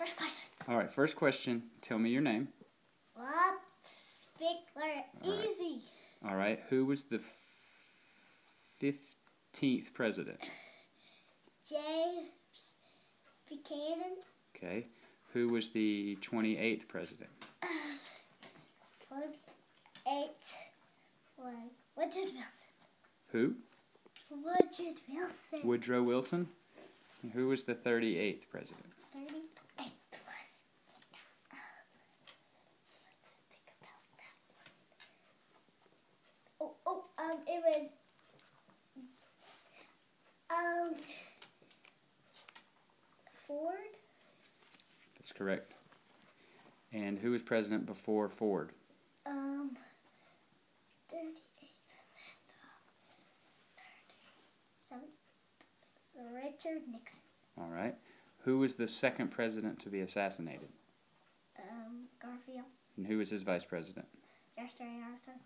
first question. All right, first question. Tell me your name. What? Spickler. All right. Easy. All right. Who was the fifteenth president? James Buchanan. Okay. Who was the twenty-eighth president? Eight. One. Woodrow Wilson. Who? Woodrow Wilson. Woodrow Wilson. Who was the thirty-eighth president? Thirty-eight was. Let's think about that one. Oh, oh, um, it was. Um. Ford. That's correct. And who was president before Ford? Um. Thirty-eight. Thirty-seven. Richard Nixon. All right. Who was the second president to be assassinated? Um, Garfield. And who was his vice president? Chester Arthur.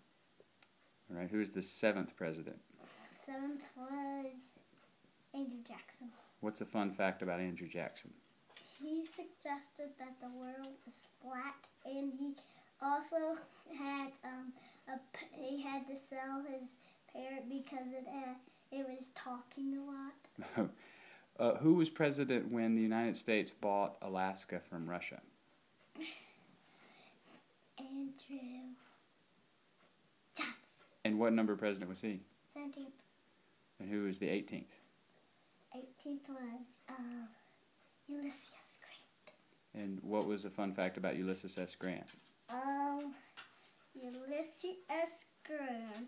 All right. Who was the seventh president? Seventh was Andrew Jackson. What's a fun fact about Andrew Jackson? He suggested that the world is flat, and he also had um a he had to sell his parrot because it had, it was talking a lot. uh, who was president when the United States bought Alaska from Russia? Andrew Johnson. And what number president was he? Seventeenth, And who was the 18th? was um Ulysses Grant. And what was a fun fact about Ulysses S. Grant? Um, Ulysses S. Grant.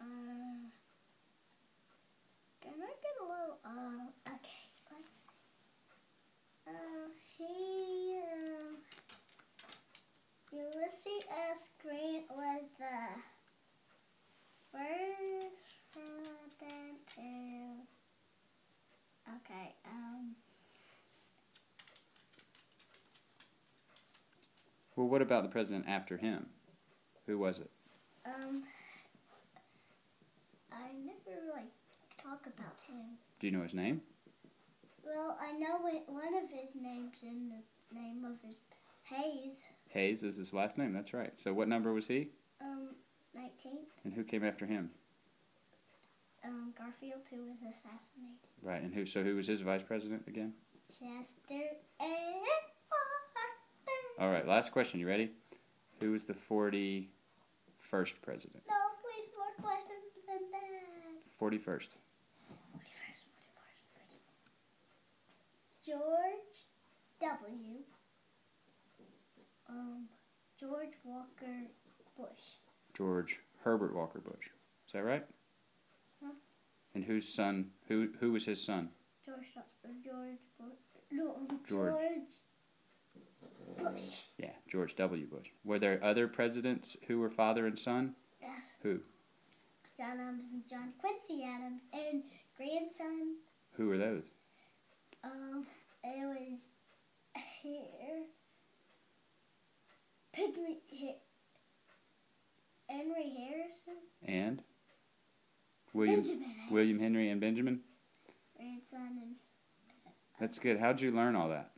Uh, can I get a little? Uh, okay, let's see. Uh, he. Um, Ulysses S. Grant was the first president to. Okay. Um. Well, what about the president after him? Who was it? Um, I never like talk about him. Do you know his name? Well, I know one of his names in the name of his Hayes. Hayes is his last name. That's right. So what number was he? Um, nineteenth. And who came after him? Um, Garfield, who was assassinated. Right. And who? So who was his vice president again? Chester Arthur. All right. Last question. You ready? Who was the 41st president? No, please more questions than that. 41st. Forty-first, forty-first, forty. George W. Um, George Walker Bush. George Herbert Walker Bush. Is that right? Huh? And whose son? Who? Who was his son? George George Bush. No, George. George Bush. Yeah, George W. Bush. Were there other presidents who were father and son? Yes. Who? John Adams and John Quincy Adams and grandson. Who were those? Um, it was here. Henry, Henry Harrison. And William Benjamin. William Henry and Benjamin. Grandson and That's good. How'd you learn all that?